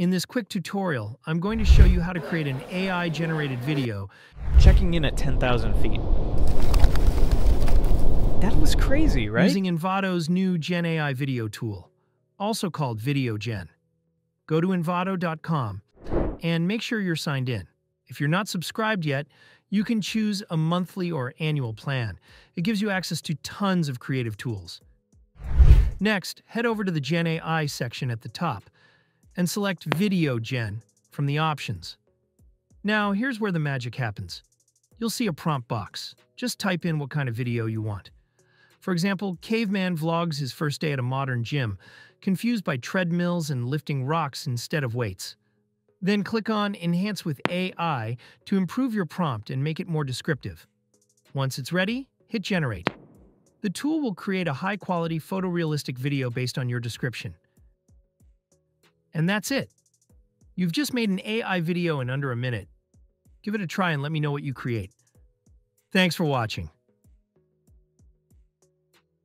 In this quick tutorial, I'm going to show you how to create an AI-generated video Checking in at 10,000 feet. That was crazy, right? using Envato's new Gen AI video tool, also called Video Gen. Go to envato.com and make sure you're signed in. If you're not subscribed yet, you can choose a monthly or annual plan. It gives you access to tons of creative tools. Next, head over to the Gen AI section at the top and select Video Gen from the options. Now, here's where the magic happens. You'll see a prompt box. Just type in what kind of video you want. For example, Caveman vlogs his first day at a modern gym, confused by treadmills and lifting rocks instead of weights. Then click on Enhance with AI to improve your prompt and make it more descriptive. Once it's ready, hit Generate. The tool will create a high-quality photorealistic video based on your description. And that's it. You've just made an AI video in under a minute. Give it a try and let me know what you create. Thanks for watching.